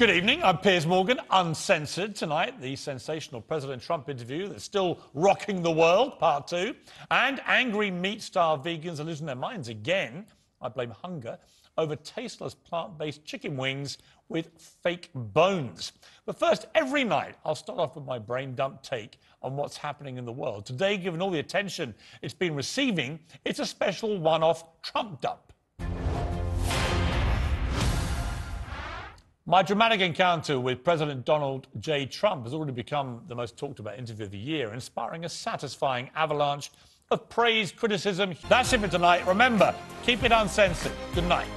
Good evening. I'm Piers Morgan, uncensored tonight. The sensational President Trump interview that's still rocking the world, part two. And angry meat starved vegans are losing their minds again. I blame hunger over tasteless plant based chicken wings with fake bones. But first, every night, I'll start off with my brain dump take on what's happening in the world. Today, given all the attention it's been receiving, it's a special one off Trump dump. My dramatic encounter with President Donald J. Trump has already become the most talked about interview of the year, inspiring a satisfying avalanche of praise, criticism. That's it for tonight. Remember, keep it uncensored. Good night.